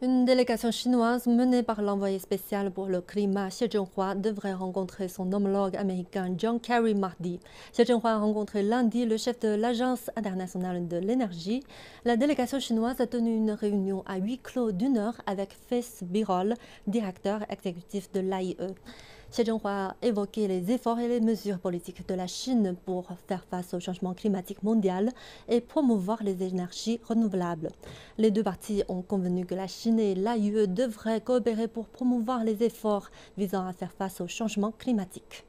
Une délégation chinoise menée par l'envoyé spécial pour le climat Xie Zhenhua devrait rencontrer son homologue américain John Kerry mardi. Xie Zhenhua a rencontré lundi le chef de l'Agence internationale de l'énergie. La délégation chinoise a tenu une réunion à huis clos d'une heure avec Fess Birol, directeur exécutif de l'AIE. Xie Zhenhua a évoqué les efforts et les mesures politiques de la Chine pour faire face au changement climatique mondial et promouvoir les énergies renouvelables. Les deux parties ont convenu que la Chine et l'AIE devraient coopérer pour promouvoir les efforts visant à faire face au changement climatique.